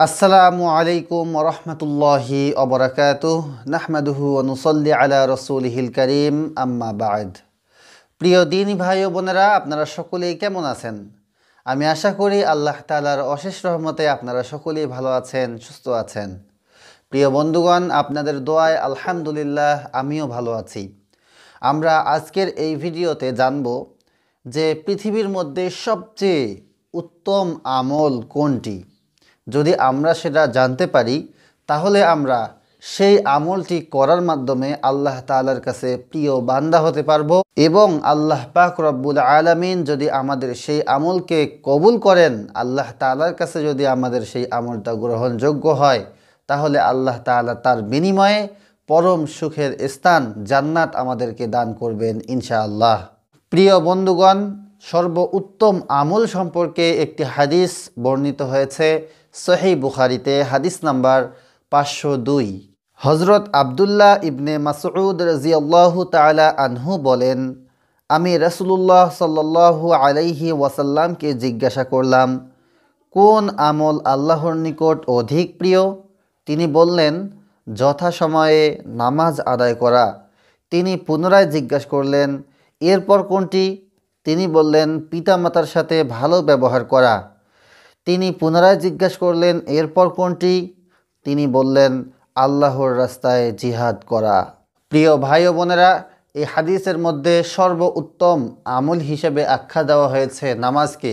আসসালামু আলাইকুম রহমতুল্লাহি অবরাকাত নাহমাদুহু অনুসল্লি আলা রসুলহিল করিম। আম্মা বাদ। প্রিয় দিন ভাই ও বোনেরা, আপনারা সকলেই কেমন আছেন? আমি আশা করি আল্লাহ তালার অশেষ রহমতে আপনারা সকলেই ভালো আছেন, সুস্থ আছেন। প্রিয় বন্ধুগণ, আপনাদের দোয়ায় আলহামদুলিল্লাহ আমিও ভালো আছি। আমরা আজকের এই ভিডিওতে জানব যে পৃথিবীর মধ্যে সবচেয়ে উত্তম আমল কোনটি? যদি আমরা সেটা জানতে পারি, তাহলে আমরা সেই আমলটি করার মাধ্যমে আল্লাহ তালার কাছে প্রিয় বান্দা হতে পারব এবং আল্লাহ পাক রব্বুল আলমিন যদি আমাদের সেই আমলকে কবুল করেন, আল্লাহ তালার কাছে যদি আমাদের সেই আমলটা গ্রহণযোগ্য হয়, তাহলে আল্লাহ তালা তার বিনিময়ে পরম সুখের স্থান জান্নাত আমাদেরকে দান করবেন ইনশাআল্লাহ। প্রিয় বন্ধুগণ সর্ব উত্তম আমল সম্পর্কে একটি হাদিস বর্ণিত হয়েছে সহি বুখারিতে হাদিস নাম্বার পাঁচশো দুই। হজরত আবদুল্লাহ ইবনে মাসউদ রাজিয়াল্লাহু তালা আনহু বলেন, আমি রসুল্লাহ সাল্লাল্লাহু আলাইহি ওয়াসাল্লামকে জিজ্ঞাসা করলাম, কোন আমল আল্লাহর নিকট অধিক প্রিয়? তিনি বললেন, যথাসময়ে নামাজ আদায় করা। তিনি পুনরায় জিজ্ঞাসা করলেন, এরপর কোনটি? তিনি বললেন, পিতামাতার সাথে ভালো ব্যবহার করা। তিনি পুনরায় জিজ্ঞাসা করলেন, এরপর কোনটি? তিনি বললেন, আল্লাহর রাস্তায় জিহাদ করা। প্রিয় ভাই ও বোনেরা, এই হাদিসের মধ্যে সর্ব উত্তম আমল হিসেবে আখ্যা দেওয়া হয়েছে নামাজকে।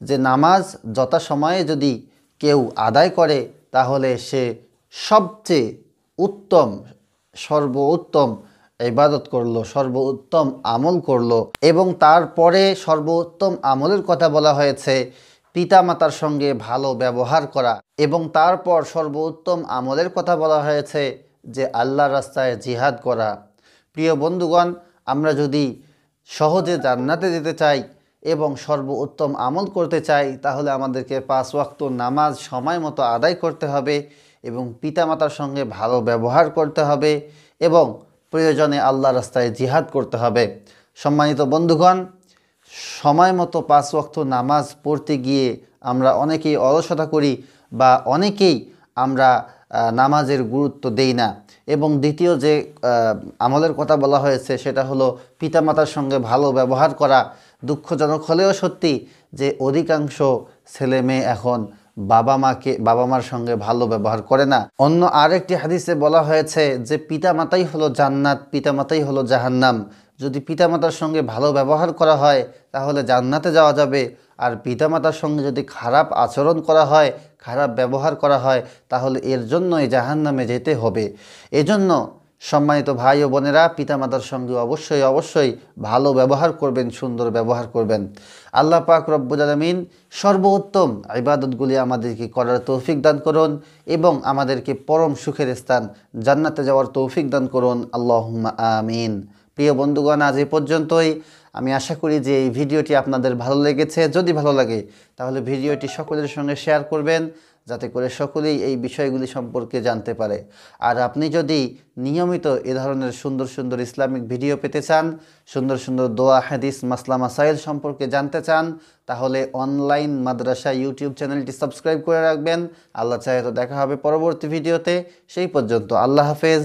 যে নামাজ যথাসময়ে যদি কেউ আদায় করে, তাহলে সে সবচেয়ে উত্তম, সর্বোত্তম ইবাদত করল, সর্বোত্তম আমল করল এবং তারপরে সর্বোত্তম আমলের কথা বলা হয়েছে পিতামাতার সঙ্গে ভালো ব্যবহার করা এবং তারপর সর্বোত্তম আমলের কথা বলা হয়েছে যে আল্লাহ রাস্তায় জিহাদ করা। প্রিয় বন্ধুগণ, আমরা যদি সহজে জান্নাতে যেতে চাই এবং সর্বোত্তম আমল করতে চাই, তাহলে আমাদেরকে পাঁচ ওয়াক্ত নামাজ সময় মতো আদায় করতে হবে এবং পিতামাতার সঙ্গে ভালো ব্যবহার করতে হবে এবং প্রয়োজনে আল্লাহ রাস্তায় জিহাদ করতে হবে। সম্মানিত বন্ধুগণ সময় মতো পাঁচ ওয়াক্ত নামাজ পড়তে গিয়ে আমরা অনেকেই অলসতা করি বা অনেকেই আমরা নামাজের গুরুত্ব দেই না। এবং দ্বিতীয় যে আমলের কথা বলা হয়েছে সেটা হলো পিতামাতার সঙ্গে ভালো ব্যবহার করা। দুঃখজনক হলেও সত্যি যে, অধিকাংশ ছেলে মেয়ে এখন বাবা মাকে, বাবা মার সঙ্গে ভালো ব্যবহার করে না। অন্য আরেকটি হাদিসে বলা হয়েছে যে, পিতামাতাই হলো জান্নাত, পিতামাতাই হলো জাহান্নাম। যদি পিতামাতার সঙ্গে ভালো ব্যবহার করা হয়, তাহলে জান্নাতে যাওয়া যাবে। আর পিতামাতার সঙ্গে যদি খারাপ আচরণ করা হয়, খারাপ ব্যবহার করা হয়, তাহলে এর জন্যই জাহান নামে যেতে হবে। এজন্য সম্মানিত ভাই ও বোনেরা, পিতামাতার সঙ্গে অবশ্যই অবশ্যই ভালো ব্যবহার করবেন, সুন্দর ব্যবহার করবেন। আল্লাহ পাক রব্বুল আলমিন সর্বোত্তম ইবাদতগুলি আমাদেরকে করার তৌফিক দান করুন এবং আমাদেরকে পরম সুখের স্থান জান্নাতে যাওয়ার তৌফিক দান করুন। আল্লাহ আমিন। প্রিয় বন্ধুগণ, আজ এই পর্যন্তই। আমি আশা করি যে এই ভিডিওটি আপনাদের ভালো লেগেছে। যদি ভালো লাগে, তাহলে ভিডিওটি সকলের সঙ্গে শেয়ার করবেন, যাতে করে সকলেই এই বিষয়গুলি সম্পর্কে জানতে পারে। আর আপনি যদি নিয়মিত এ ধরনের সুন্দর সুন্দর ইসলামিক ভিডিও পেতে চান, সুন্দর সুন্দর দোয়া, হাদিস, মাসলা মাসাইল সম্পর্কে জানতে চান, তাহলে অনলাইন মাদ্রাসা ইউটিউব চ্যানেলটি সাবস্ক্রাইব করে রাখবেন। আল্লাহ চাহে তো দেখা হবে পরবর্তী ভিডিওতে। সেই পর্যন্ত আল্লাহ হাফেজ।